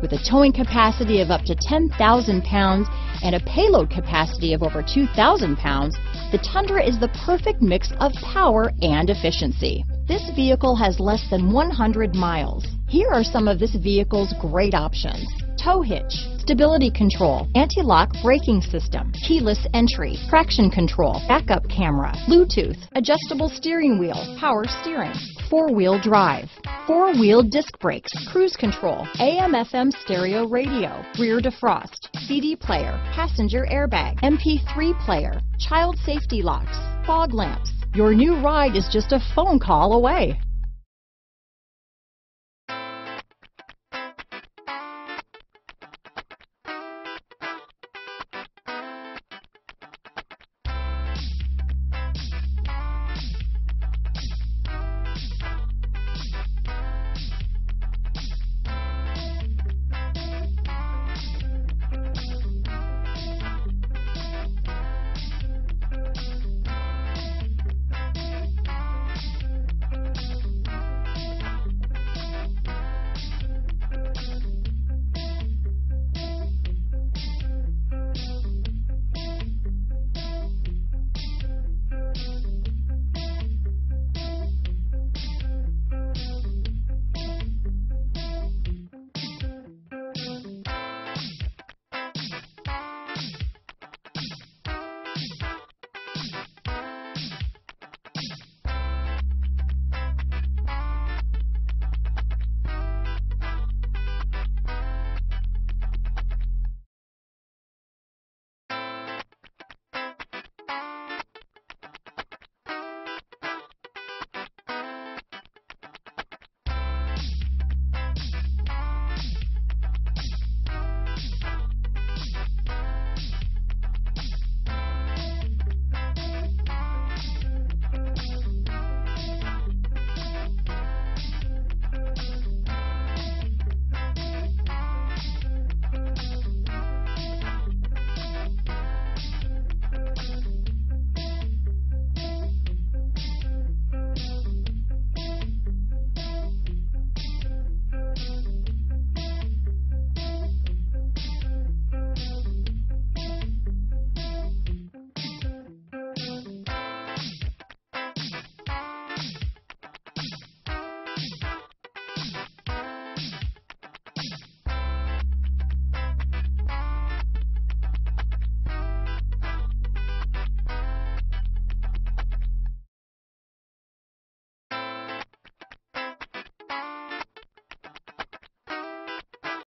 With a towing capacity of up to 10,000 pounds and a payload capacity of over 2,000 pounds, the Tundra is the perfect mix of power and efficiency. This vehicle has less than 100 miles. Here are some of this vehicle's great options. Tow hitch, stability control, anti-lock braking system, keyless entry, traction control, backup camera, Bluetooth, adjustable steering wheel, power steering, four-wheel drive, four-wheel disc brakes, cruise control, AM FM stereo radio, rear defrost, CD player, passenger airbag, MP3 player, child safety locks, fog lamps. Your new ride is just a phone call away.